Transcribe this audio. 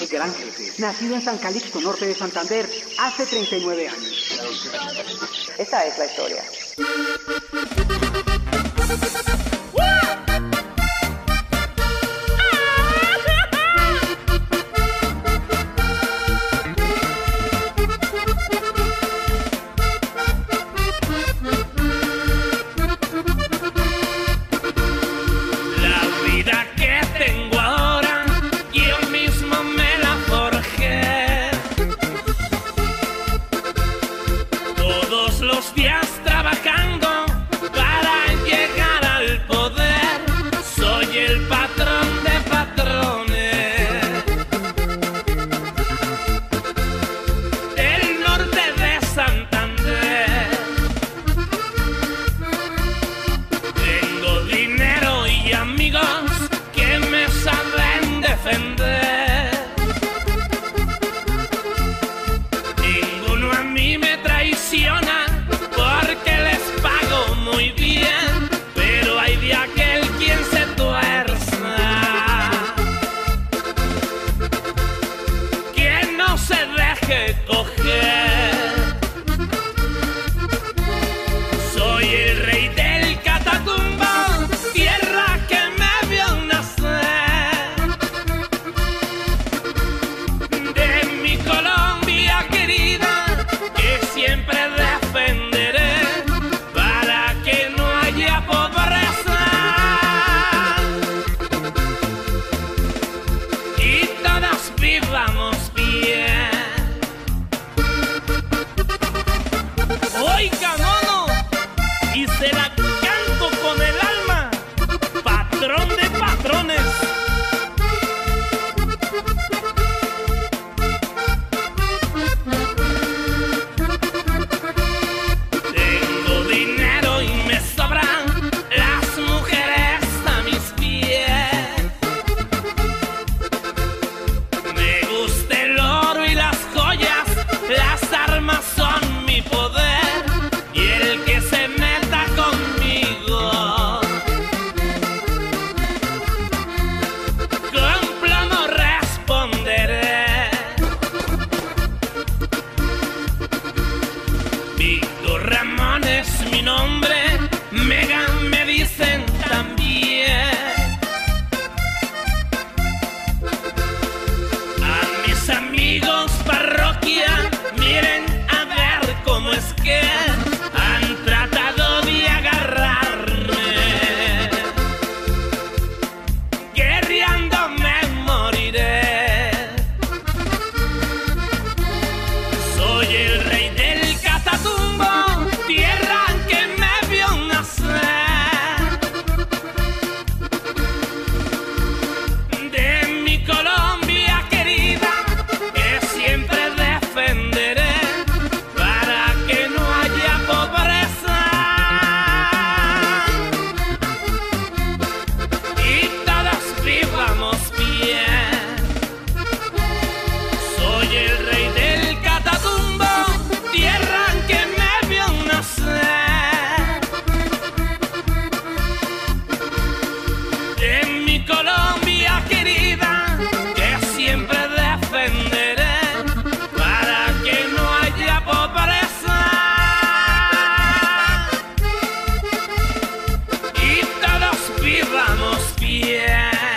Miguel Ángel, nacido en San Calixto, norte de Santander, hace 39 años. Esa es la historia. que coger. Es mi nombre. Yeah!